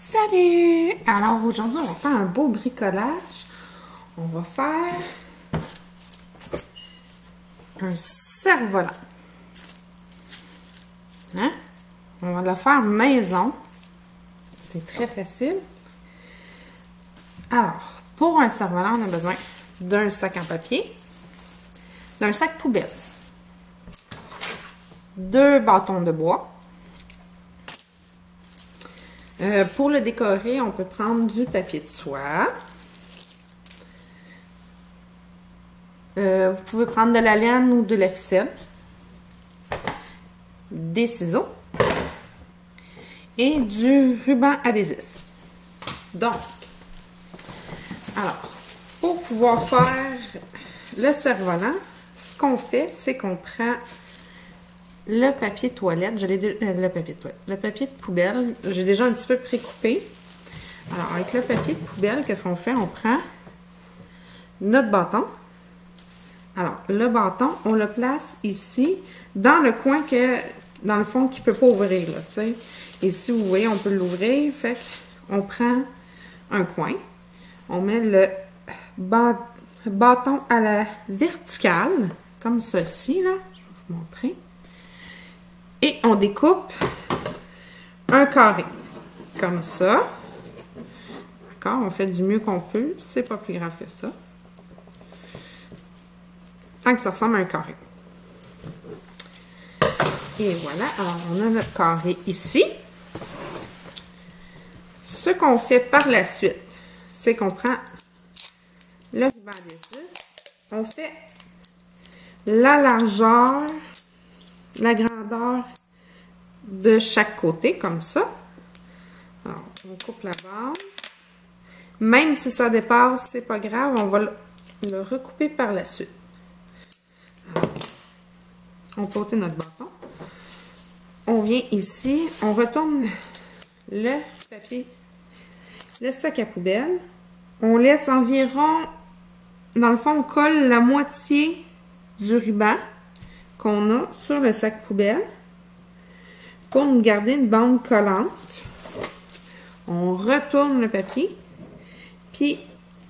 Salut! Alors aujourd'hui, on va faire un beau bricolage. On va faire un cerf-volant. Hein? On va le faire maison. C'est très facile. Alors, pour un cerf-volant, on a besoin d'un sac en papier, d'un sac poubelle, deux bâtons de bois, euh, pour le décorer, on peut prendre du papier de soie. Euh, vous pouvez prendre de la laine ou de la. Des ciseaux. Et du ruban adhésif. Donc, alors, pour pouvoir faire le cerf-volant, ce qu'on fait, c'est qu'on prend le papier toilette, euh, le papier de toilette, le papier de poubelle, j'ai déjà un petit peu précoupé. Alors, avec le papier de poubelle, qu'est-ce qu'on fait? On prend notre bâton. Alors, le bâton, on le place ici, dans le coin que, dans le fond, qui ne peut pas ouvrir, là. Ici, vous voyez, on peut l'ouvrir, fait on prend un coin, on met le bâton à la verticale, comme ceci, là, je vais vous montrer. Et on découpe un carré, comme ça. D'accord? On fait du mieux qu'on peut. C'est pas plus grave que ça. Tant que ça ressemble à un carré. Et voilà. Alors, on a notre carré ici. Ce qu'on fait par la suite, c'est qu'on prend le ruban adhésif. On fait la largeur la grandeur de chaque côté, comme ça. On coupe la base. Même si ça dépasse, c'est pas grave, on va le, recouper par la suite. on peut notre bâton. On vient ici, on retourne le papier, le sac à poubelle. On laisse environ, dans le fond, on colle la moitié du ruban qu'on a sur le sac poubelle pour nous garder une bande collante. On retourne le papier, puis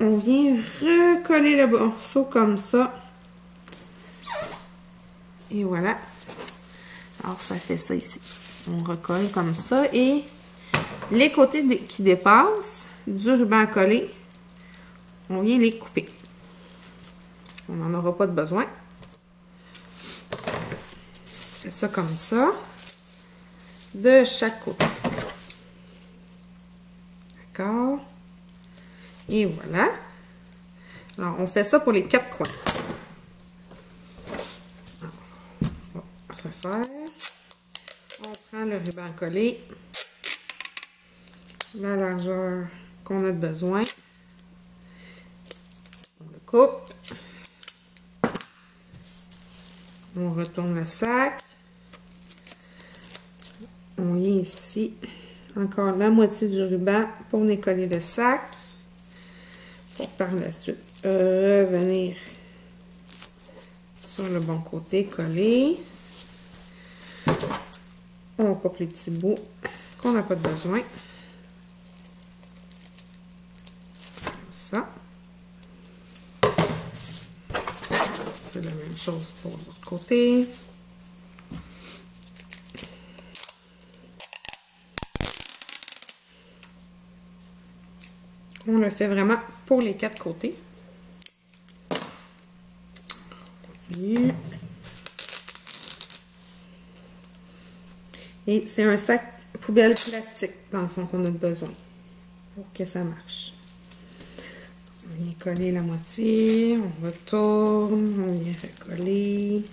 on vient recoller le morceau comme ça. Et voilà. Alors, ça fait ça ici. On recolle comme ça et les côtés qui dépassent du ruban collé, on vient les couper. On n'en aura pas de besoin ça comme ça. De chaque côté. D'accord? Et voilà. Alors, on fait ça pour les quatre coins. on va refaire. On prend le ruban collé. La largeur qu'on a besoin. On le coupe. On retourne le sac. Ici, encore la moitié du ruban pour décoller le sac. Pour par la suite revenir sur le bon côté, coller. On coupe les petits bouts qu'on n'a pas besoin. Comme ça. On fait la même chose pour l'autre côté. On le fait vraiment pour les quatre côtés. On continue. Et c'est un sac poubelle plastique, dans le fond, qu'on a besoin pour que ça marche. On vient coller la moitié, on retourne, on vient recoller.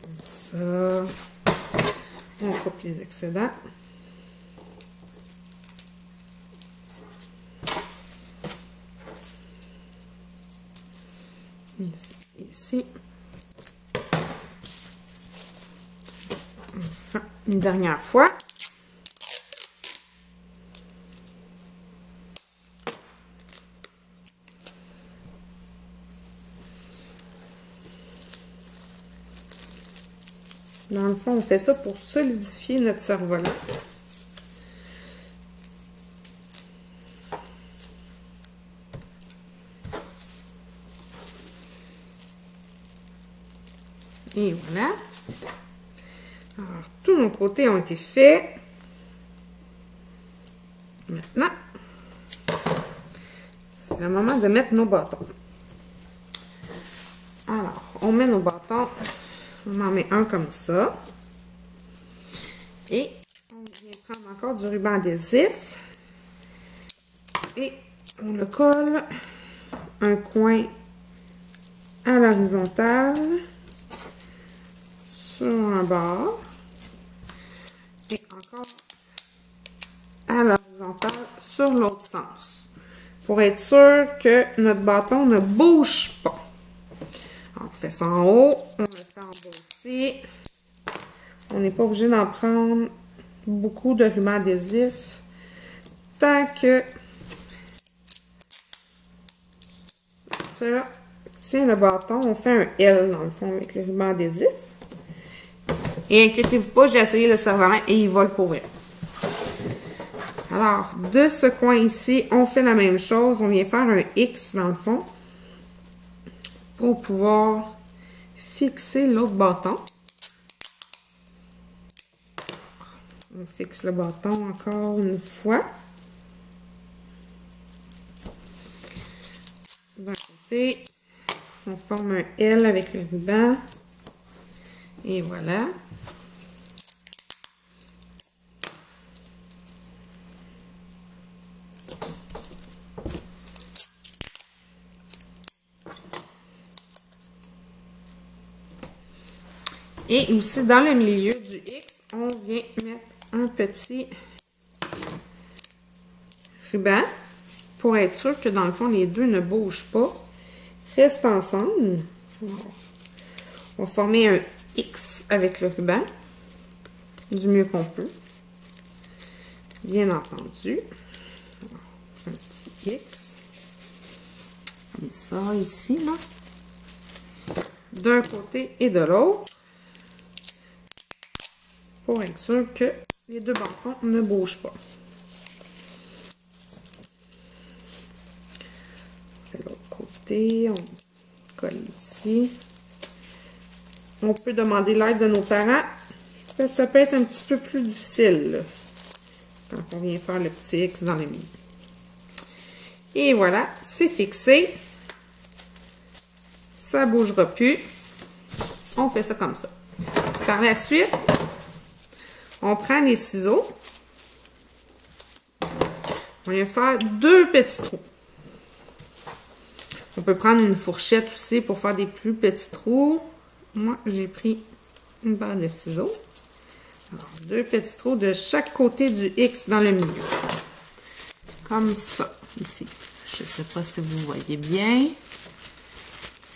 Comme ça. On coupe les excédents. Ici. une dernière fois. Dans le fond, on fait ça pour solidifier notre cerf-volant. Et voilà. Alors, tous nos côtés ont été faits. Maintenant, c'est le moment de mettre nos bâtons. Alors, on met nos bâtons. On en met un comme ça. Et on vient prendre encore du ruban adhésif. Et on le colle un coin à l'horizontale sur un bord et encore à l'horizontale sur l'autre sens pour être sûr que notre bâton ne bouge pas. on fait ça en haut, on le fait en bas. On n'est pas obligé d'en prendre beaucoup de ruban adhésif tant que ça tient le bâton. On fait un L dans le fond avec le ruban adhésif. Et inquiétez-vous pas, j'ai essayé le servant et il vole pour vrai. Alors, de ce coin ici, on fait la même chose. On vient faire un X dans le fond pour pouvoir fixer l'autre bâton. On fixe le bâton encore une fois. D'un côté, on forme un L avec le ruban. Et voilà. Et aussi, dans le milieu du X, on vient mettre un petit ruban pour être sûr que dans le fond, les deux ne bougent pas. Restent ensemble. On va former un X avec le ruban du mieux qu'on peut. Bien entendu. Un petit X. Comme ça, ici, là. D'un côté et de l'autre pour être sûr que les deux bâtons ne bougent pas. De l'autre côté, on colle ici. On peut demander l'aide de nos parents. ça peut être un petit peu plus difficile quand on vient faire le petit X dans le milieu. Et voilà, c'est fixé. Ça ne bougera plus. On fait ça comme ça. Par la suite, on prend les ciseaux. On vient faire deux petits trous. On peut prendre une fourchette aussi pour faire des plus petits trous. Moi, j'ai pris une barre de ciseaux. Deux petits trous de chaque côté du X dans le milieu. Comme ça, ici. Je ne sais pas si vous voyez bien.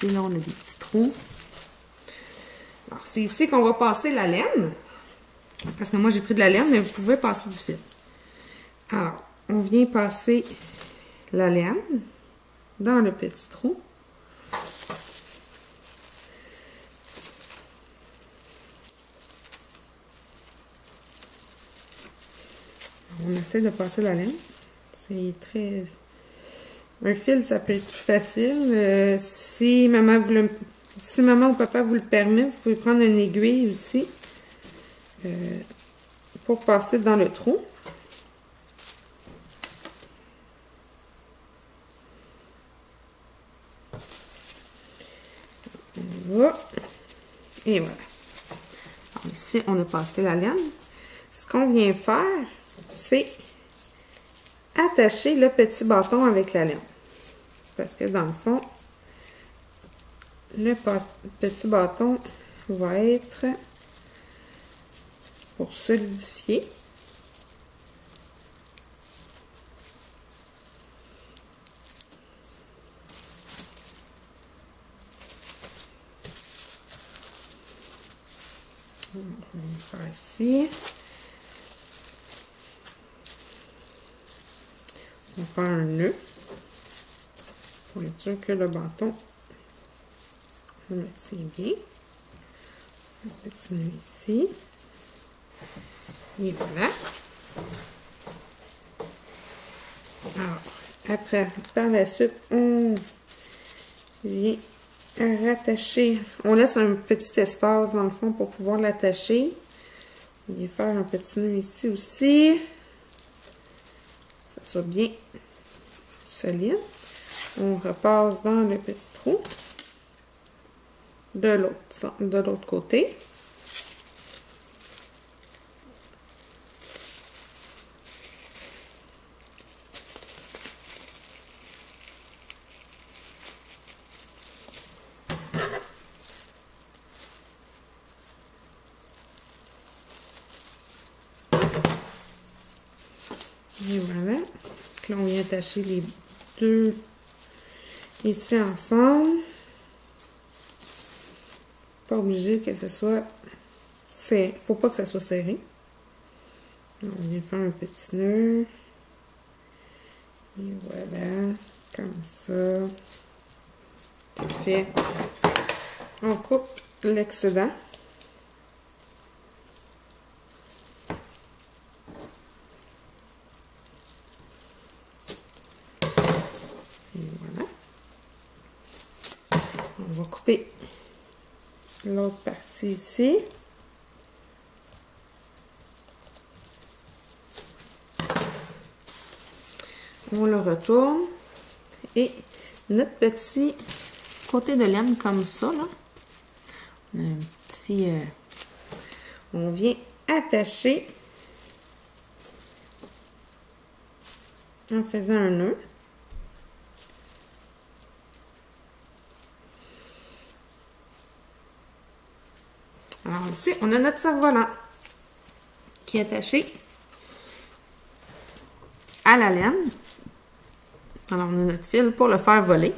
Là, on a des petits trous. Alors, c'est ici qu'on va passer la laine. Parce que moi, j'ai pris de la laine, mais vous pouvez passer du fil. Alors, on vient passer la laine dans le petit trou. On essaie de passer la laine. C'est très... Un fil, ça peut être plus facile. Euh, si maman vous. Si maman ou papa vous le permet, vous pouvez prendre une aiguille aussi. Euh, pour passer dans le trou. Et voilà. ici, on a passé la laine. Ce qu'on vient faire, c'est attacher le petit bâton avec la laine. Parce que dans le fond, le petit bâton va être pour solidifier. On va faire ici. On va un nœud pour être sûr que le bâton on le tient bien. Un petit ici. Et voilà. Alors, après, par la suite, on vient rattacher. On laisse un petit espace dans le fond pour pouvoir l'attacher. On va faire un petit nœud ici aussi. Ça soit bien solide. On repasse dans le petit trou de l'autre côté. Et voilà. Là, on vient attacher les deux ici ensemble. Pas obligé que ce soit serré. Faut pas que ça soit serré. On vient faire un petit nœud. Et voilà. Comme ça. C'est fait. On coupe l'excédent. On va couper l'autre partie ici. On le retourne. Et notre petit côté de laine comme ça, là. On a un petit... Euh, on vient attacher en faisant un nœud. Alors ici, on a notre cerf-volant qui est attaché à la laine. Alors, on a notre fil pour le faire voler.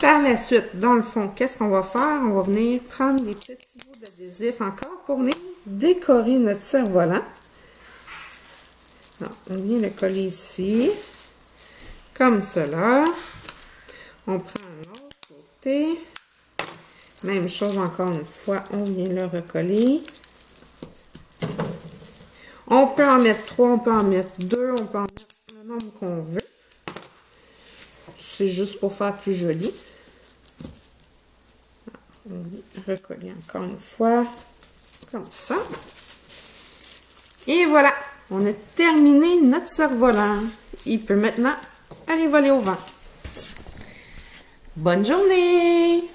Par la suite, dans le fond, qu'est-ce qu'on va faire? On va venir prendre des petits bouts d'adhésif encore pour venir décorer notre cerf-volant. On vient le coller ici, comme cela. On prend l'autre côté. Même chose encore une fois, on vient le recoller. On peut en mettre trois, on peut en mettre deux, on peut en mettre le nombre qu'on veut. C'est juste pour faire plus joli. On recoller encore une fois, comme ça. Et voilà, on a terminé notre cerf-volant. Il peut maintenant aller voler au vent. Bonne journée!